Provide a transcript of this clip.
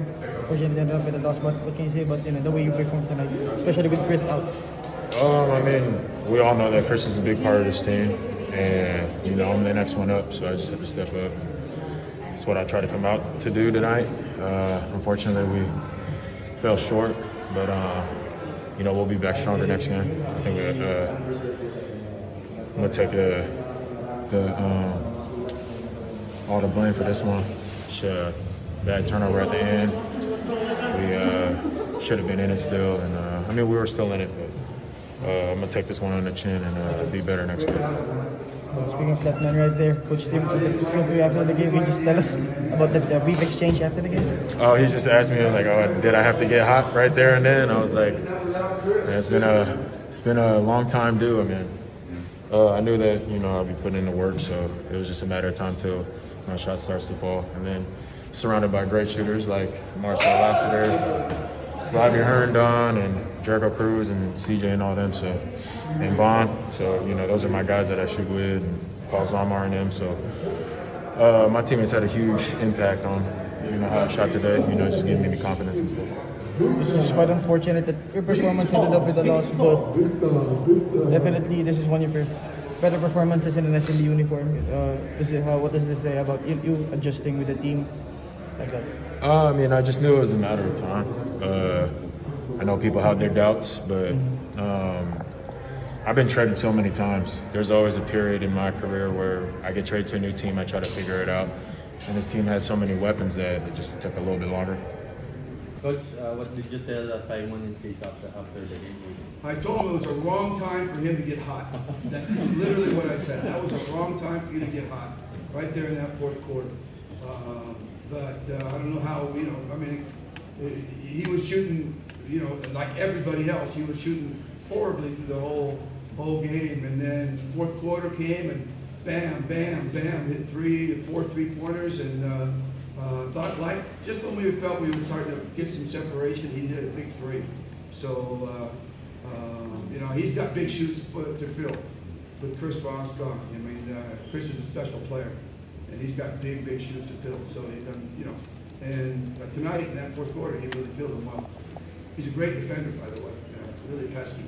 what can you say about you know, the way you performed tonight, especially with Chris out? Um, I mean, we all know that Chris is a big part of this team, and you know I'm the next one up, so I just have to step up. It's what I try to come out to do tonight. Uh, unfortunately, we fell short, but uh, you know we'll be back stronger next game. I think we, uh, I'm gonna take uh, the um, all the blame for this one. Should, bad turnover at the end. We uh, should have been in it still, and uh, I mean we were still in it, but. Uh, I'm gonna take this one on the chin and uh, be better next game. Well, speaking of that man right there, Coach Tim, after the game, can you just tell us about that brief exchange after the game? Oh, he just asked me like, "Oh, did I have to get hot right there and then?" I was like, "It's been a it's been a long time due. I mean, uh, I knew that you know I'd be putting in the work, so it was just a matter of time till my shot starts to fall, and then surrounded by great shooters like Marcio Lassiter, Robbie Herndon, and Jericho Cruz and CJ and all them. So and Vaughn. So you know those are my guys that I shoot with, and Paul Zamar and them. So uh, my teammates had a huge impact on you know how I shot today. You know, just giving me confidence and stuff. It's quite unfortunate that your performance ended up with a loss, but definitely this is one of your better performances in an SMB uniform. Uh, how, what does this say about you, you, adjusting with the team like that? Uh, I mean, I just knew it was a matter of time. Uh, I know people have their doubts, but um, I've been traded so many times. There's always a period in my career where I get traded to a new team, I try to figure it out. And this team has so many weapons that it just took a little bit longer. Coach, uh, what did you tell uh, Simon Enciso after, after the game? I told him it was a wrong time for him to get hot. That's literally what I said. That was a wrong time for you to get hot, right there in that fourth quarter. Uh, but uh, I don't know how, you know, I mean, he was shooting you know, like everybody else, he was shooting horribly through the whole whole game. And then fourth quarter came and bam, bam, bam, hit three, four three pointers, and uh, uh, thought like just when we felt we were starting to get some separation, he did a big three. So uh, um, you know, he's got big shoes to, to fill with Chris gone. I mean, uh, Chris is a special player, and he's got big, big shoes to fill. So he done, you know. And uh, tonight in that fourth quarter, he really filled them well. He's a great defender, by the way. You know, really pesky.